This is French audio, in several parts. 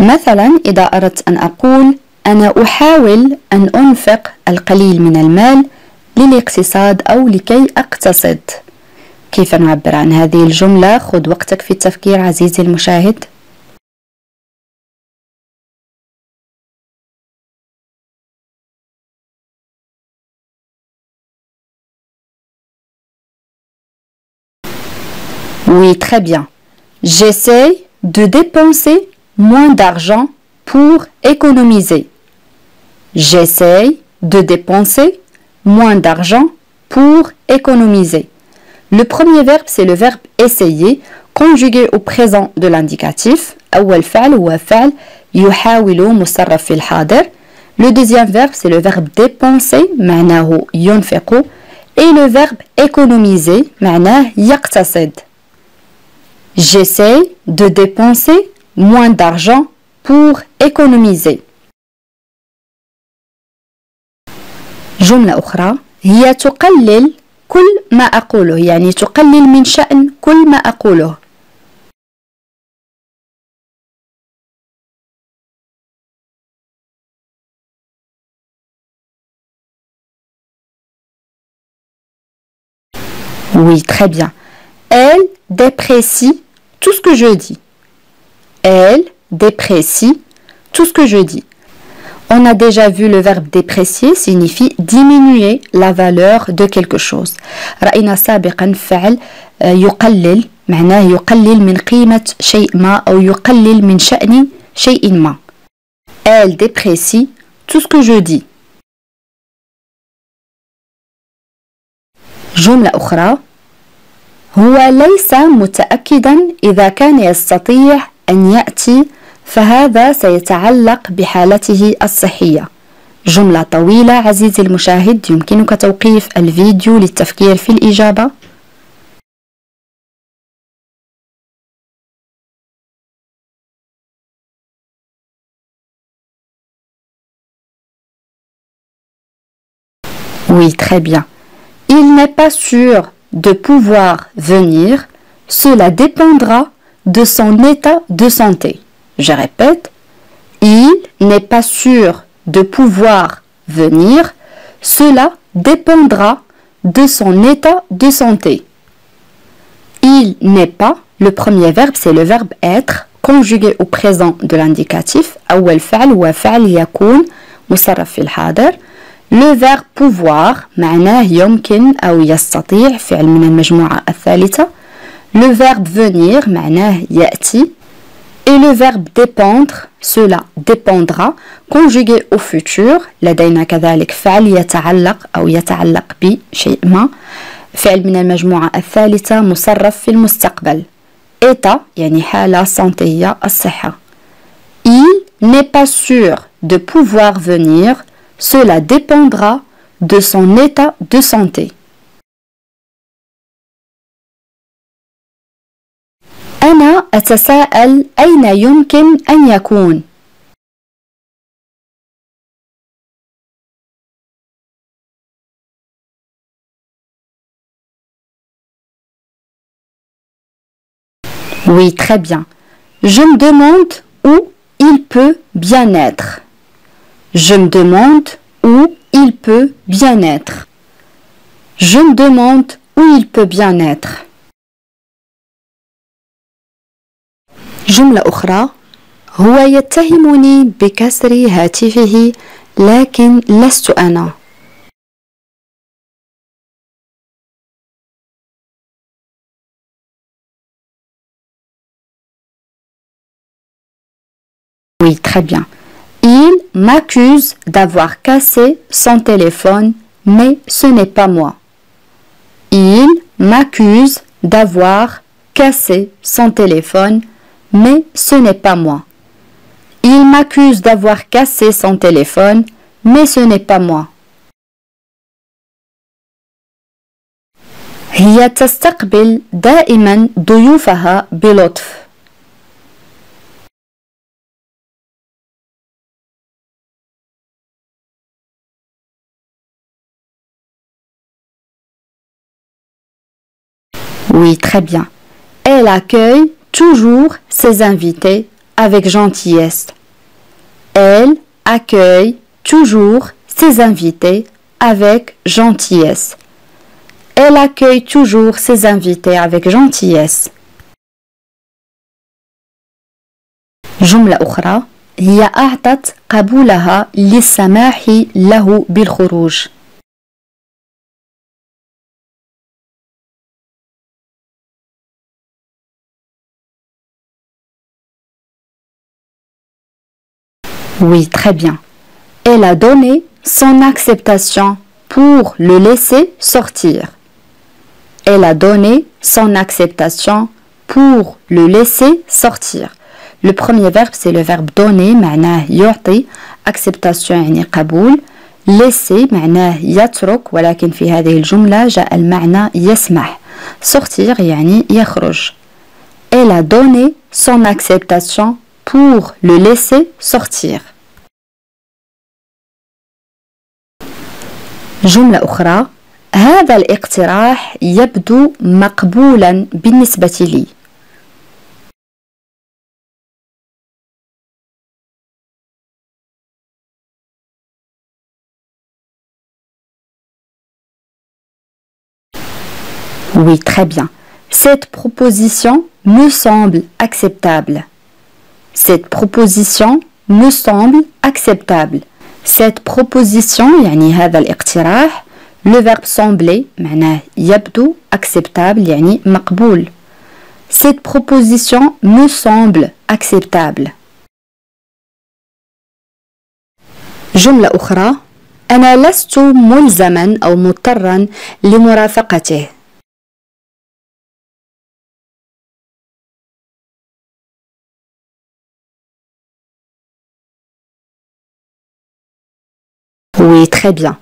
مثلا إذا أردت أن أقول أنا أحاول أن أنفق القليل من المال للاقتصاد أو لكي أقتصد كيف نعبر عن هذه الجملة؟ خذ وقتك في التفكير عزيزي المشاهد Oui, très bien. J'essaie de dépenser moins d'argent pour économiser. J'essaie de dépenser moins d'argent pour économiser. Le premier verbe, c'est le verbe essayer, conjugué au présent de l'indicatif. Le deuxième verbe, c'est le verbe dépenser, et le verbe économiser, J'essaie de dépenser moins d'argent pour économiser. جملة أخرى هي تقلل كل ما أقوله يعني تقلل من شأن كل ما أقوله Oui, très bien. Elle déprécie tout ce que je dis. Elle déprécie tout ce que je dis. On a déjà vu le verbe déprécier signifie diminuer la valeur de quelque chose. رأينا سابقا فعل يقلل معناه يقلل من قيمة شيء ما أو يقلل من شأن شيء ما. Elle déprécie tout ce que je dis. جملة أخرى هو ليس متأكدا إذا كان يستطيع أن يأتي فهذا سيتعلق بحالته الصحية جملة طويلة عزيزي المشاهد يمكنك توقيف الفيديو للتفكير في الإجابة Oui, très bien. Il n'est pas sûr de pouvoir venir. Cela dépendra de son état de santé. Je répète, il n'est pas sûr de pouvoir venir. Cela dépendra de son état de santé. Il n'est pas, le premier verbe c'est le verbe être, conjugué au présent de l'indicatif. Le verbe pouvoir معناه يمكن أو يستطيع فعل من المجموعة الثالثة. Le verbe venir معناه يأتي et le verbe dépendre, cela dépendra, conjugué au futur, لدينا كذلك فعل يتعلق أو يتعلق بشيء ما فعل من المجموعة الثالثة مصرف في المستقبل état يعني حالة صنطية الصحة Il n'est pas sûr de pouvoir venir, cela dépendra de son état de santé. أنا أتساءل أين يمكن أن يكون؟ Oui, très bien. Je me demande où il peut bien être. Je me demande où il peut bien être. Je me demande où il peut bien être. جملة أخرى هو يتهمني بكسر هاتفه لكن لست أنا Oui, très bien. Il m'accuse d'avoir cassé son téléphone, mais ce n'est pas moi. Il m'accuse d'avoir cassé son téléphone, mais ce n'est pas moi. Il m'accuse d'avoir cassé son téléphone, mais ce n'est pas moi. هي تستقبل دائما ضيوفها بلطف. Oui, très bien. Elle accueille toujours ses invités avec gentillesse. Elle accueille toujours ses invités avec gentillesse. Elle accueille toujours ses invités avec gentillesse. جملة أخرى هي أعطت قبولها للسماح له بالخروج. Oui, très bien. Elle a donné son acceptation pour le laisser sortir. Elle a donné son acceptation pour le laisser sortir. Le premier verbe c'est le verbe donner معناه يعطي acceptation يعني قبول laisser معناه يترك ولكن في هذه الجملة جاء المعنى يسمح sortir يعني يخرج Elle a donné son acceptation pour le laisser sortir. جملة أخرى هذا الاقتراح يبدو مقبولا بالنسبة لي. Oui, très bien. Cette proposition me semble acceptable. Cette proposition me semble acceptable. Cette proposition يعني هذا الاقتراح le verbe sembler معناه يبدو acceptable يعني مقبول Cette proposition me semble acceptable. جملة أخرى أنا لست ملزما أو مضطرا لمرافقته Oui, très bien.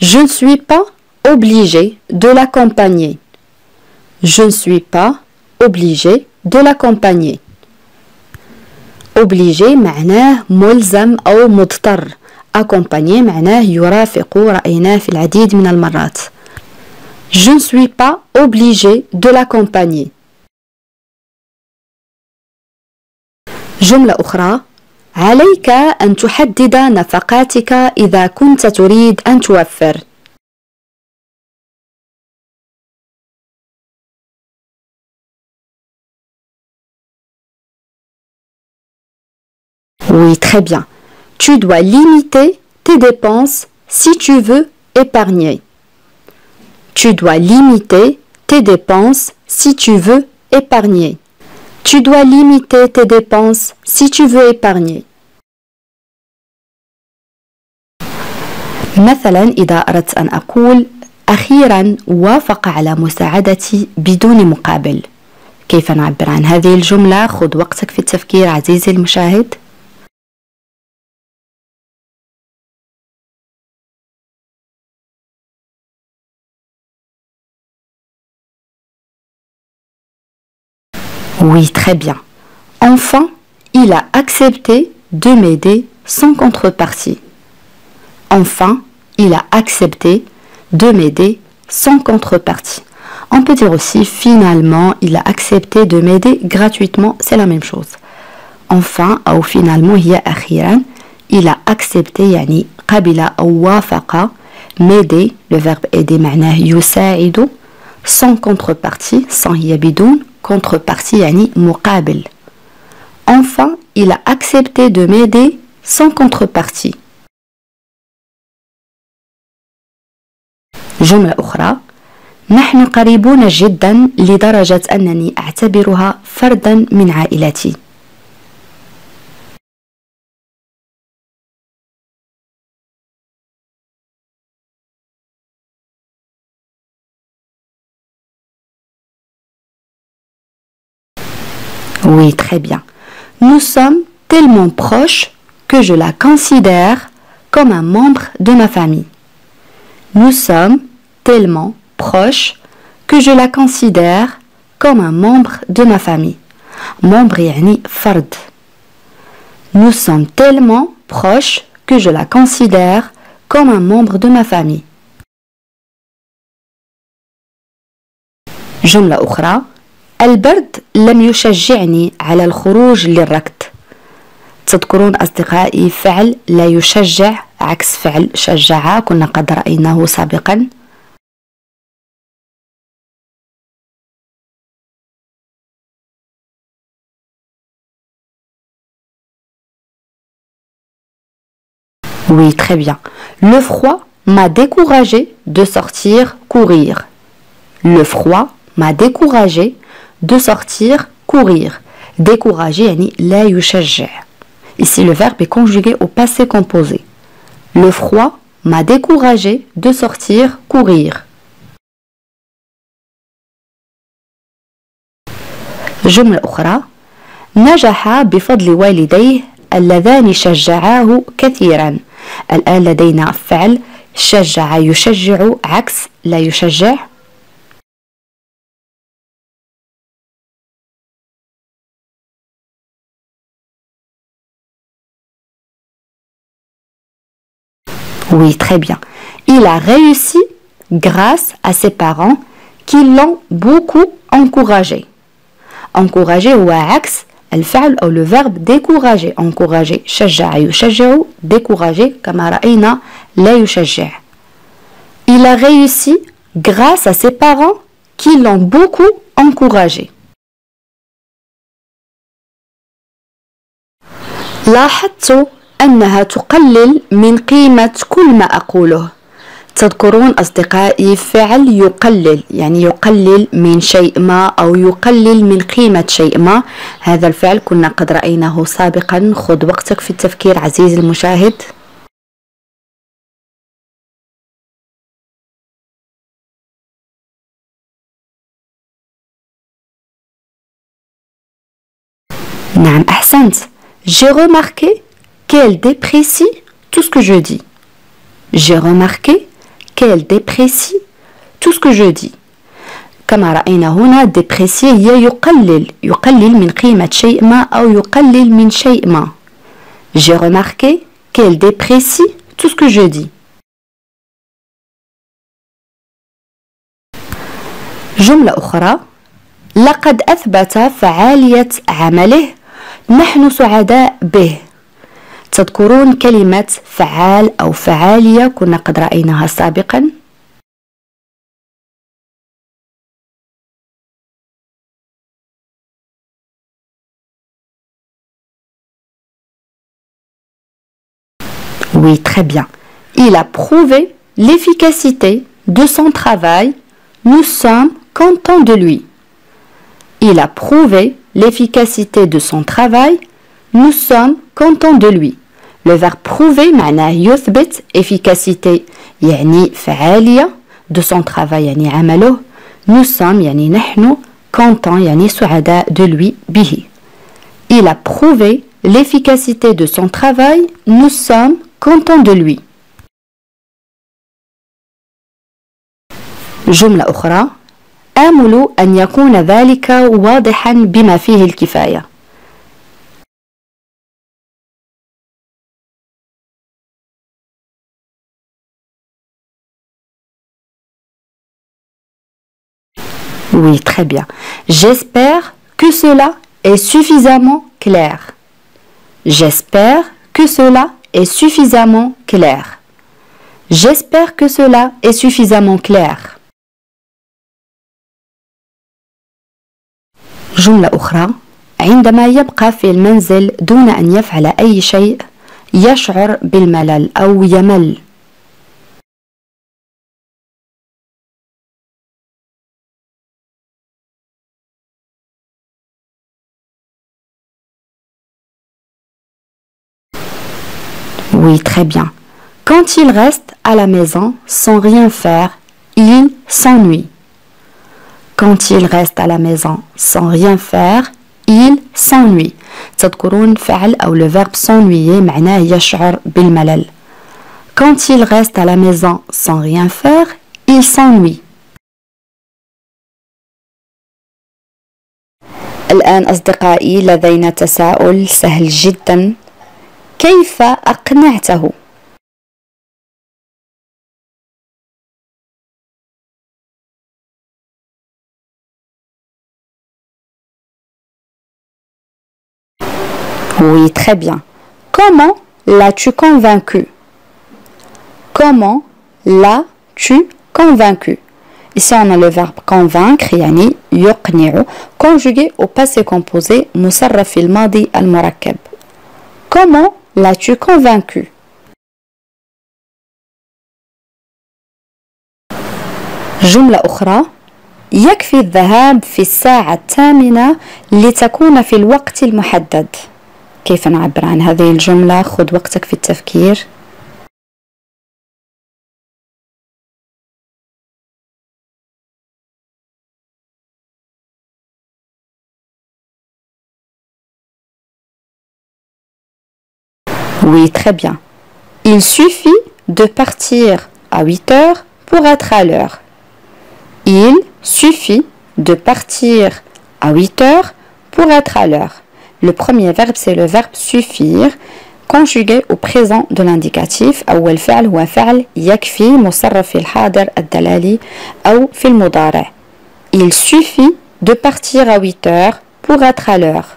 Je ne suis pas obligé de l'accompagner. Je ne suis pas obligé de l'accompagner. Obligé معناه ملزم أو مضطر. Accompagner معناه يرافق رأيناه في العديد من المرات. Je ne suis pas obligé de l'accompagner. جملة أخرى عليك أن تحدد نفقاتك إذا كنت تريد أن توفر. Oui, très bien. Tu dois limiter tes dépenses si tu veux épargner. Tu dois limiter tes dépenses si tu veux épargner. Tu dois limiter tes dépenses si tu veux épargner. مثلا إذا أردت أن أقول أخيرا وافق على مساعدتي بدون مقابل كيف نعبر عن هذه الجملة؟ خذ وقتك في التفكير عزيزي المشاهد Oui, très bien. Enfin, il a accepté de m'aider sans contrepartie. Enfin, il a accepté de m'aider sans contrepartie. On peut dire aussi finalement, il a accepté de m'aider gratuitement, c'est la même chose. Enfin, ou finalement, il a il a accepté yani qabila ou wafaqa m'aider, le verbe aider معناه يساعد sans contrepartie, sans hiya contrepartie yani muqabil. Enfin, il a accepté de m'aider sans contrepartie. جملة أخرى نحن قريبون جدا لدرجة أنني أعتبرها فردا من عائلتي Oui, très bien. Nous sommes tellement proches que je la considère comme un membre de ma famille. Nous sommes tellement proches que je la considère comme un membre de ma famille. Membre yani fard. Nous sommes tellement proches que je la considère comme un membre de ma famille. جملة أخرى البرد لم يشجعني على الخروج للركض تذكرون أصدقائي فعل لا يشجع عكس فعل شجع كنا قد رأيناه سابقا Oui, très bien. Le froid m'a découragé de sortir courir. Le froid m'a découragé de sortir courir. Décourager, yani la yushajja. Ici, le verbe est conjugué au passé composé. Le froid m'a découragé de sortir courir. جملة أخرى نجح بفضل والديه اللذان شجعاه كثيرا الآن لدينا فعل شجع يشجع عكس لا يشجع très bien. Il a réussi grâce à ses parents qui l'ont beaucoup encouragé. Encouragé ou axe, الفعل أو le verbe décourager encourager شجع يشجع décourager كما رأينا لا يشجع Il a réussi grâce à ses parents qui l'ont beaucoup encouragé. لاحظت أنها تقلل من قيمة كل ما أقوله. تذكرون أصدقائي فعل يقلل يعني يقلل من شيء ما أو يقلل من قيمة شيء ما. هذا الفعل كنا قد رأيناه سابقا. خذ وقتك في التفكير عزيزي المشاهد. نعم أحسنت. J'ai remarqué qu'elle déprécie tout ce que je dis. J'ai remarqué qu'elle déprécie tout ce que je dis كما رأينا هنا ديبريسي هي يقلل يقلل من قيمة شيء ما أو يقلل من شيء ما J'ai remarqué qu'elle déprécie tout ce que je dis جملة أخرى لقد أثبت فعالية عمله نحن سعداء به تذكرون كلمة فعال أو فعالية كنا قد رأيناها سابقا Oui, très bien. Il a prouvé l'efficacité de son travail. Nous sommes contents de lui. Il a prouvé l'efficacité de son travail. Nous sommes contents de lui. Le verbe prouver معناه يثبت efficacité يعني فعالية de son travail يعني عمله nous sommes يعني نحن contents يعني سعداء de lui به il a prouvé l'efficacité de son travail nous sommes contents de lui جملة أخرى آمل أن يكون ذلك واضحا بما فيه الكفاية Oui, très bien. J'espère que cela est suffisamment clair. J'espère que cela est suffisamment clair. J'espère que cela est suffisamment clair. جملة أخرى عندما يبقى في المنزل دون أن يفعل أي شيء يشعر بالملل أو يمل Oui, très bien. Quand il reste à la maison sans rien faire, il s'ennuie. Quand il reste à la maison sans rien faire, il s'ennuie. تذكرون فعل أو le verbe s'ennuyer معناه يشعر بالملل. Quand il reste à la maison sans rien faire, il s'ennuie. الآن أصدقائي لدينا تساؤل سهل جدا كيف أقنعته؟ Oui, très bien. Comment l'as-tu convaincu Comment l'as-tu convaincu Ici, on a le verbe convaincre, yani يقنع, conjugué au passé composé مصرف الماضي المركب. Comment l'as-tu convaincu? جملة أخرى يكفي الذهاب في الساعة الثامنة لتكون في الوقت المحدد. كيف نعبر عن هذه الجملة؟ خذ وقتك في التفكير. très bien. Il suffit de partir à 8 heures pour être à l'heure. Il suffit de partir à 8 heures pour être à l'heure. Le premier verbe, c'est le verbe suffire, conjugué au présent de l'indicatif. أول فعل هو فعل يكفي مصرف في الحاضر الدلالي أو في المضارع. Il suffit de partir à 8 heures pour être à l'heure.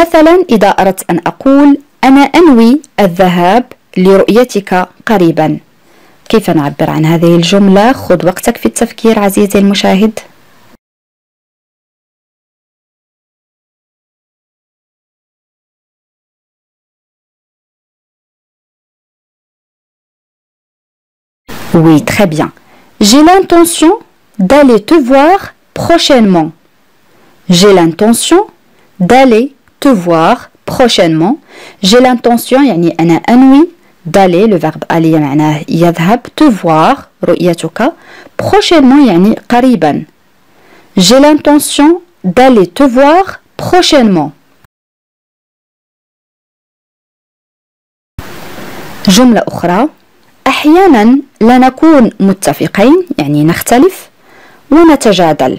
مثلا إذا أردت أن أقول أنا أنوي الذهاب لرؤيتك قريبا كيف نعبر عن هذه الجملة؟ خذ وقتك في التفكير عزيزي المشاهد Oui, très bien. J'ai l'intention d'aller te voir prochainement. J'ai l'intention d'aller te voir prochainement. J'ai l'intention, يعني أنا أنوي d'aller le verbe aller معناه يذهب te voir رؤيتك prochainement يعني قريبا j'ai l'intention d'aller te voir prochainement جملة أخرى أحيانا لا نكون متفقين يعني نختلف ونتجادل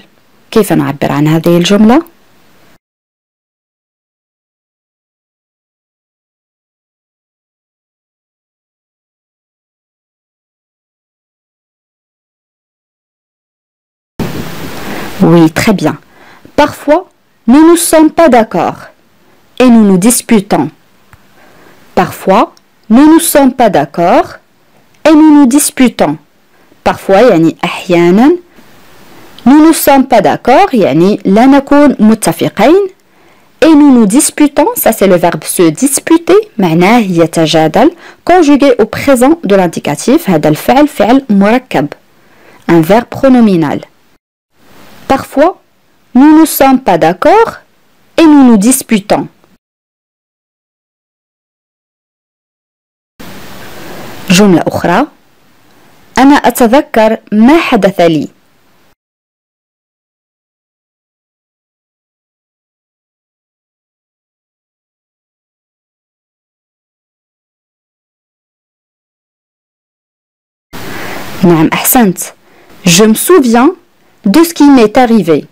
كيف نعبر عن هذه الجملة؟ Oui, très bien. Parfois, nous ne sommes pas d'accord et nous nous disputons. Parfois, nous ne sommes pas d'accord et nous nous disputons. Parfois, يعني أحيانا nous ne sommes pas d'accord يعني لا نكون متفقين et nous nous disputons, ça c'est le verbe se disputer, معناه يتجادل, conjugué au présent de l'indicatif, هذا الفعل فعل مركب, un verbe pronominal. Parfois, nous ne sommes pas d'accord et nous nous disputons. جملة أخرى أنا أتذكر ما حدث لي نعم أحسنت Je me souviens de ce qui m'est arrivé.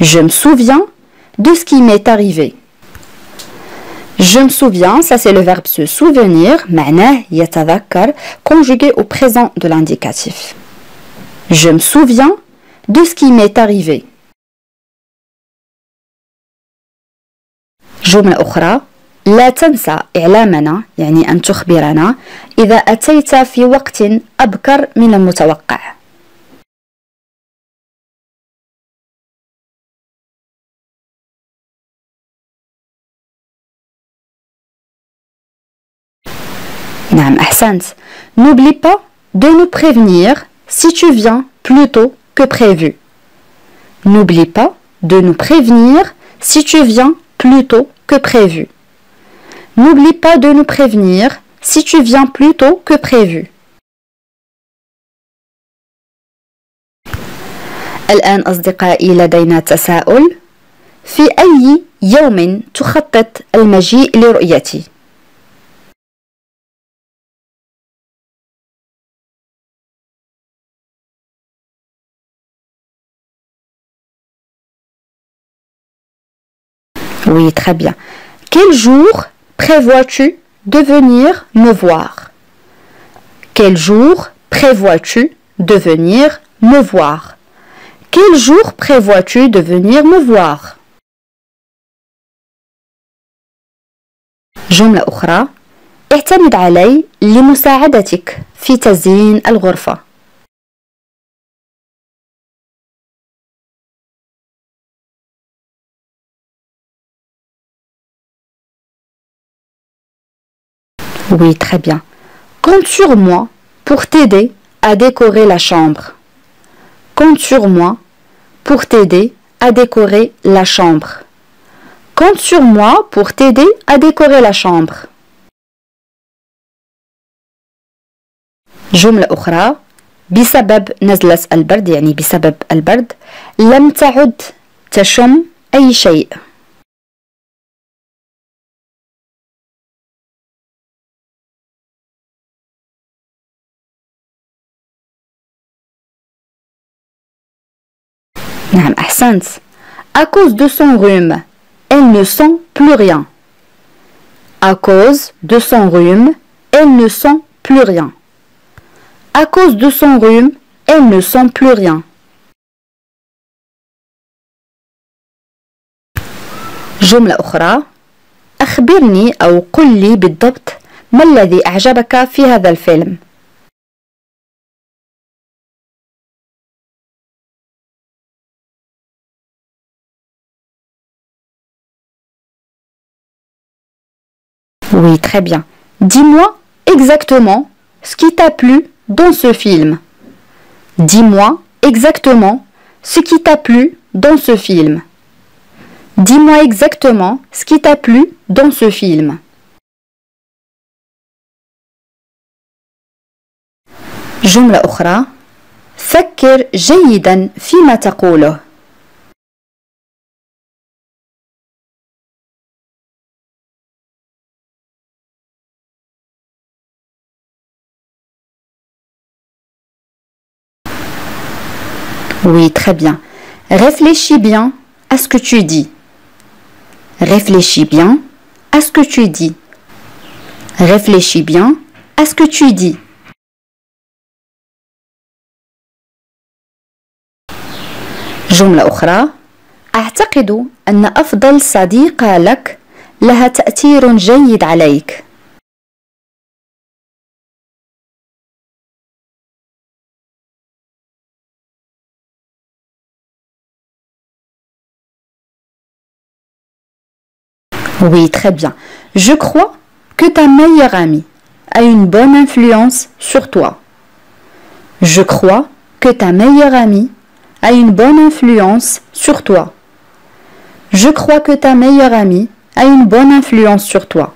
Je me souviens de ce qui m'est arrivé. Je me souviens, ça c'est le verbe se souvenir, معناه يتذكر, conjugué au présent de l'indicatif. Je me souviens de ce qui m'est arrivé. جملة أخرى لا تنسى إعلامنا يعني أن تخبرنا إذا أتيت في وقت أبكر من المتوقع N'oublie pas de nous prévenir si tu viens plus tôt que prévu. N'oublie pas de nous prévenir si tu viens plus tôt que prévu. N'oublie pas de nous prévenir si tu viens plus tôt que prévu. الآن أصدقائي لدينا تساؤل في أي يوم تخطط المجيء لرؤيتي؟ Oui, très bien. Quel jour prévois-tu de venir me voir? Quel jour prévois-tu de venir me voir? Quel jour prévois-tu de venir me voir? اعتمد علي لمساعدتك في تزيين الغرفة. Oui, très bien. Compte sur moi pour t'aider à décorer la chambre. Compte sur moi pour t'aider à décorer la chambre. Compte sur moi pour t'aider à décorer la chambre. جملة أخرى بسبب نزلة البرد يعني بسبب البرد لم تعد تشم أي شيء À cause de son rhume, elle ne sent plus rien. À cause de son rhume, elle ne sent plus rien. À cause de son rhume, elle ne sent plus rien. جملة أخرى أخبرني أو قل لي بالضبط ما الذي أعجبك في هذا الفيلم très bien. Dis-moi exactement ce qui t'a plu dans ce film. Dis-moi exactement ce qui t'a plu dans ce film. Dis-moi exactement ce qui t'a plu dans ce film. جملة أخرى فكر جيدا فيما تقوله Oui, très bien. Réfléchis bien à ce que tu dis. Réfléchis bien à ce que tu dis. Réfléchis bien à ce que tu dis. جملة أخرى أعتقد أن أفضل صديقة لك لها تأثير جيد عليك. Oui, très bien. Je crois que ta meilleure amie a une bonne influence sur toi. Je crois que ta meilleure amie a une bonne influence sur toi. Je crois que ta meilleure amie a une bonne influence sur toi.